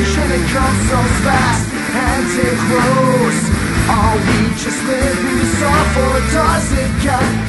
And it comes so fast and it grows Are we just living this off or does it get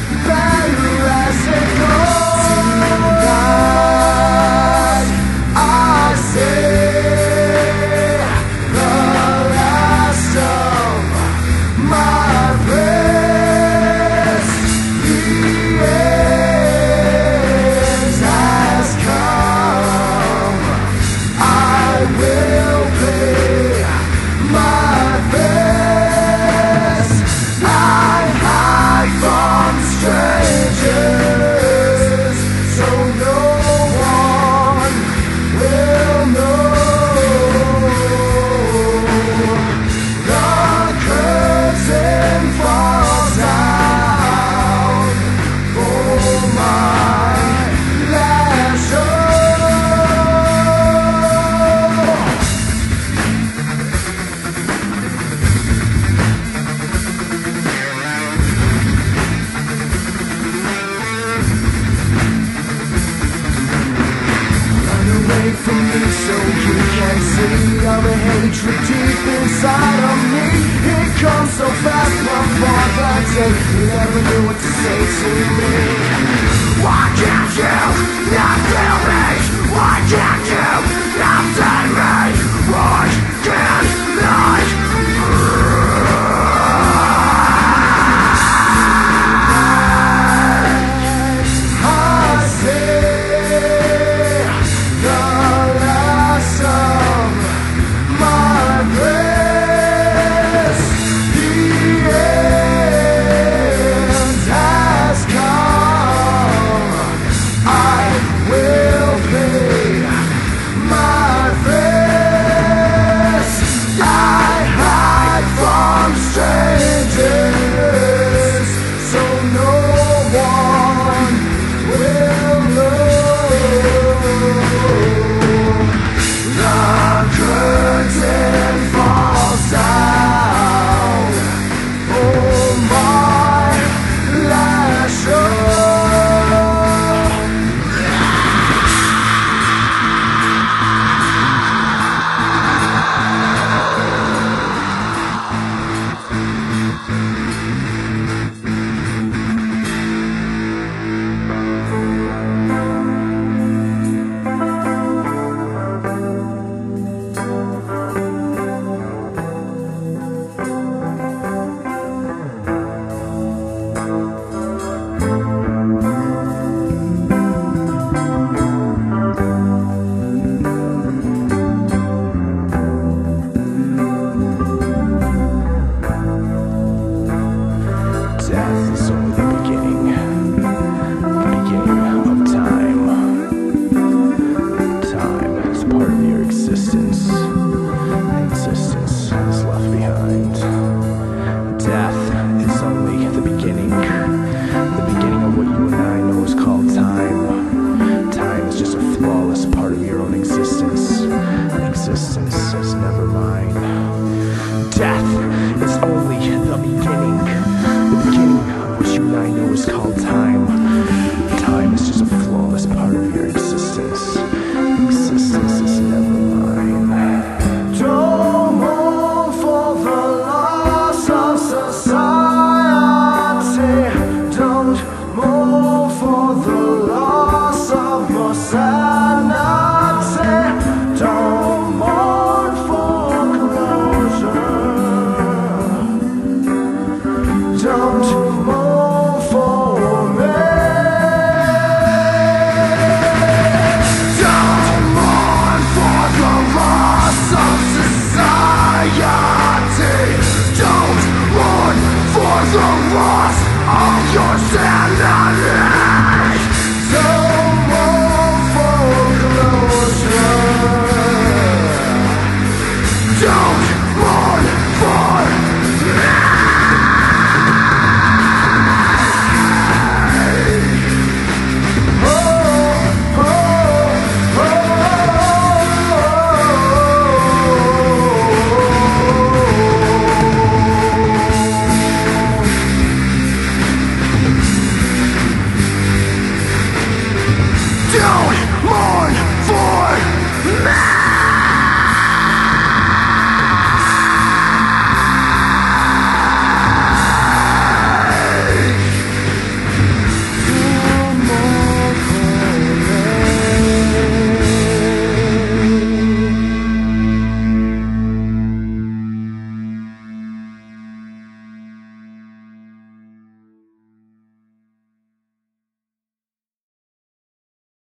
Sem sofrer down.